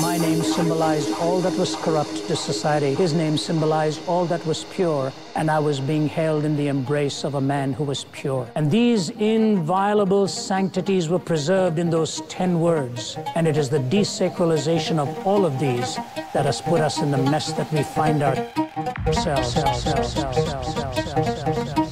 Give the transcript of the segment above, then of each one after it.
My name symbolized all that was corrupt to society. His name symbolized all that was pure, and I was being held in the embrace of a man who was pure. And these inviolable sanctities were preserved in those ten words. And it is the desacralization of all of these that has put us in the mess that we find ourselves. Isn't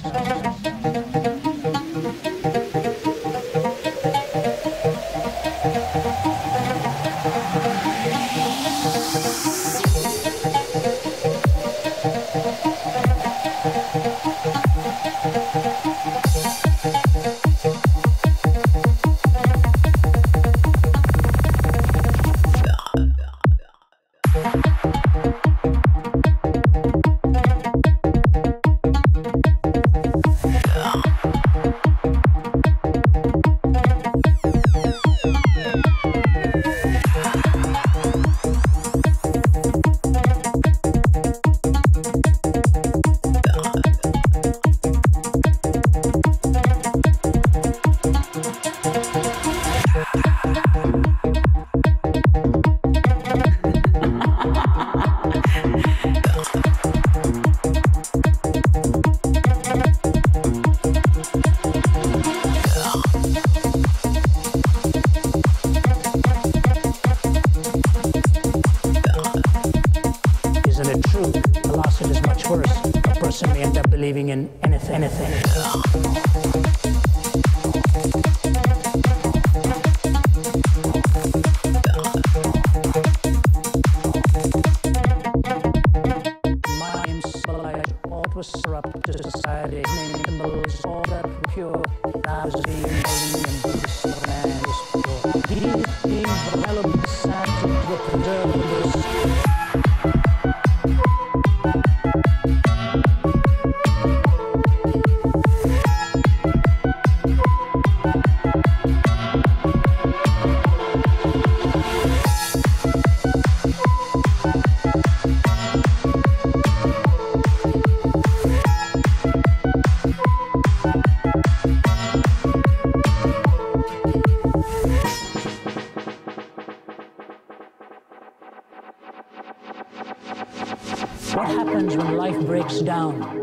And. in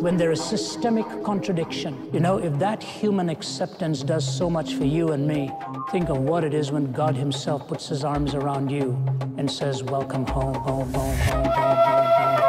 when there is systemic contradiction? You know, if that human acceptance does so much for you and me, think of what it is when God Himself puts His arms around you and says, Welcome home, home, home, home, home, home, home.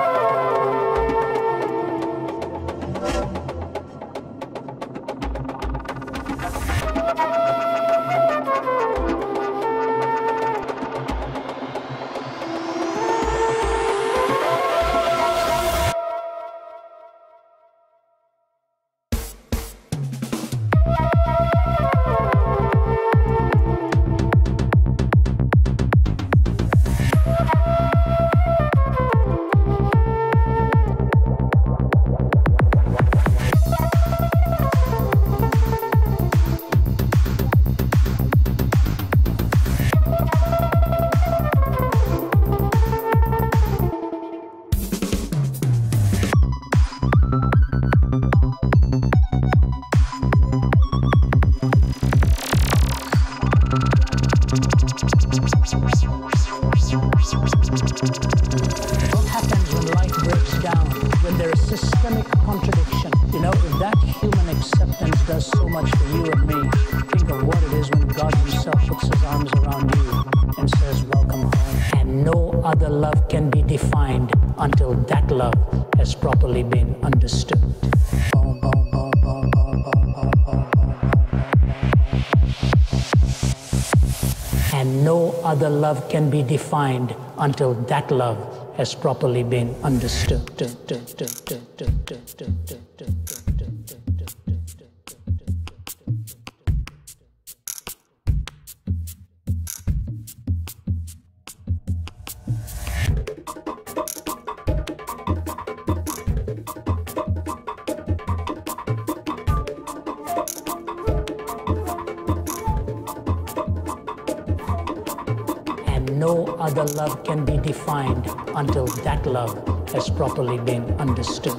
can be defined until that love has properly been understood. Properly been understood.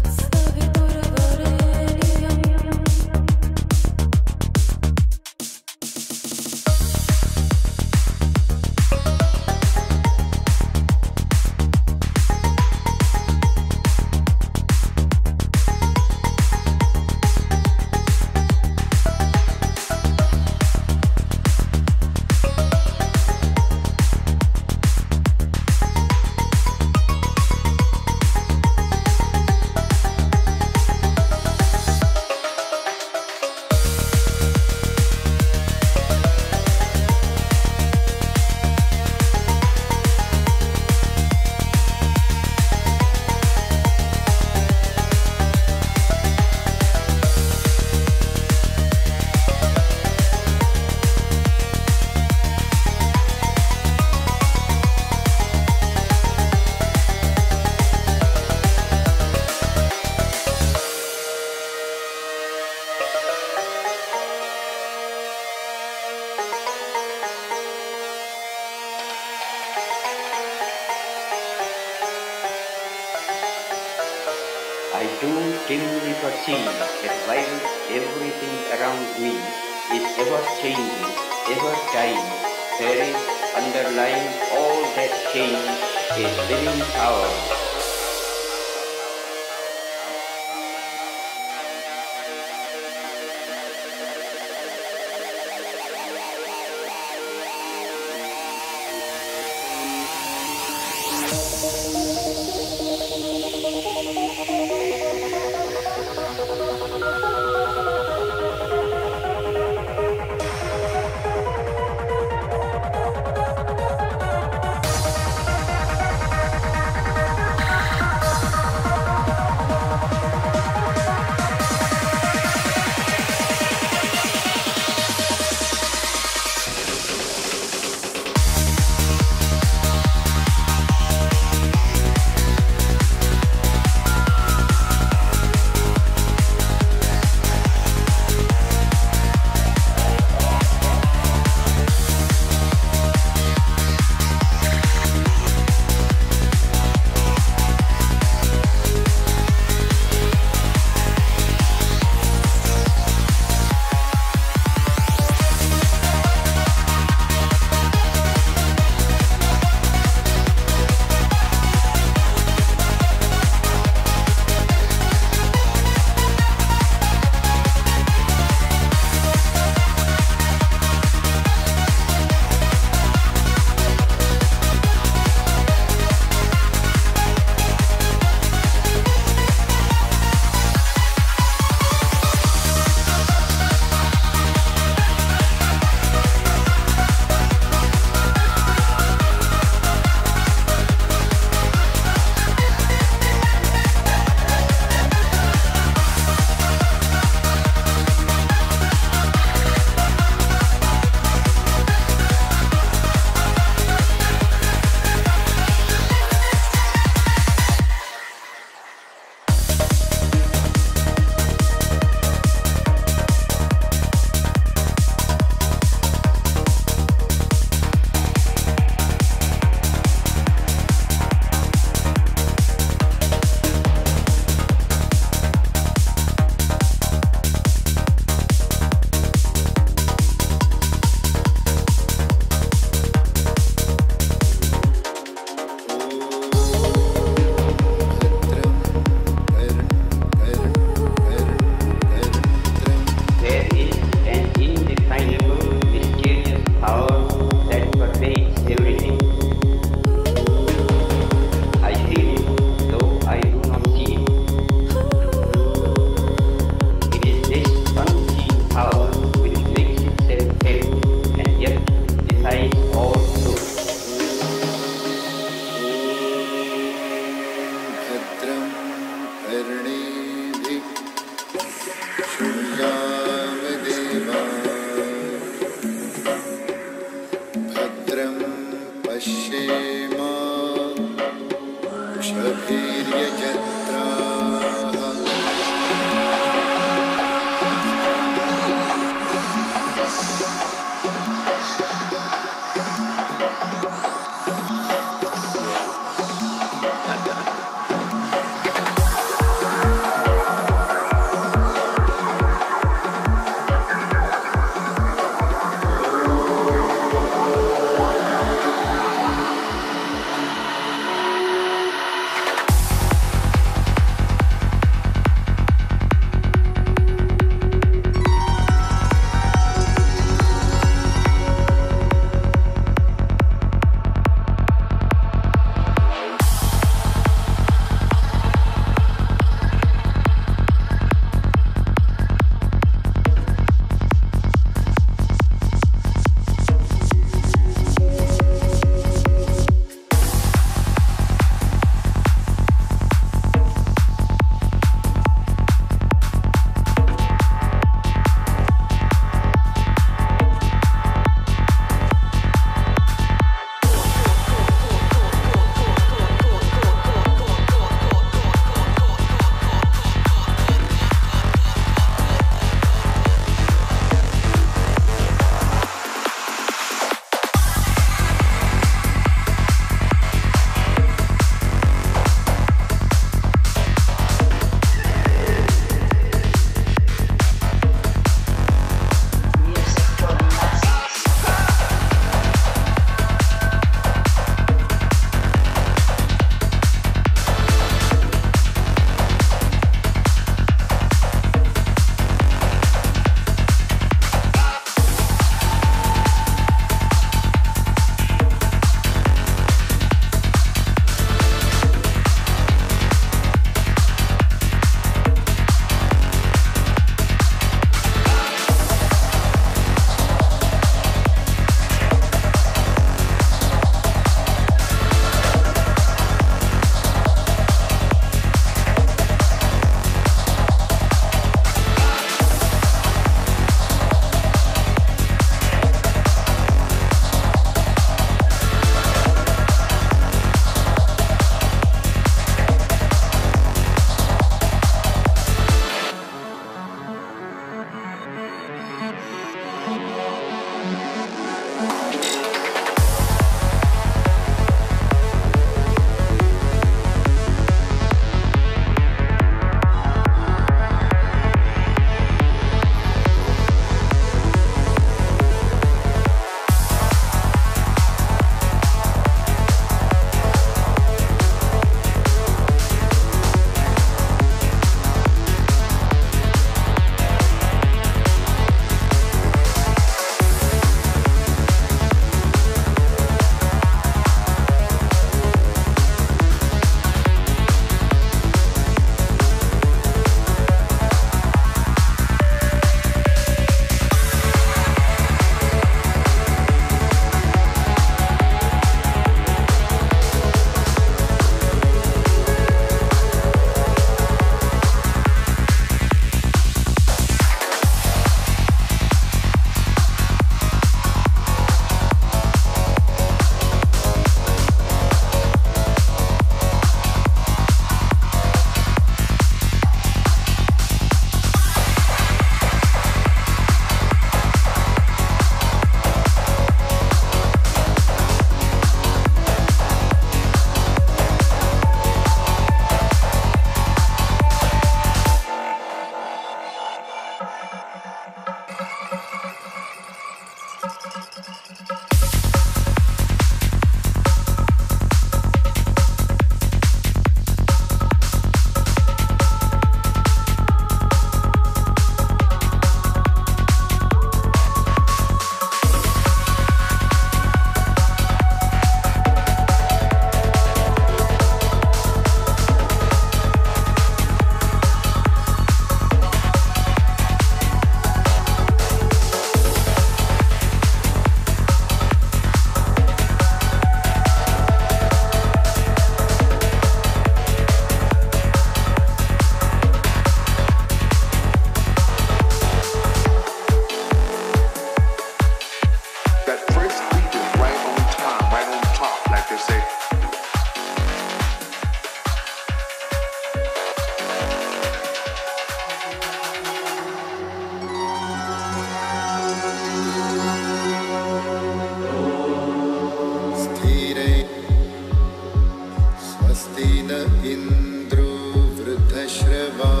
अस्ति न इन्द्रो वृद्धश्रवा।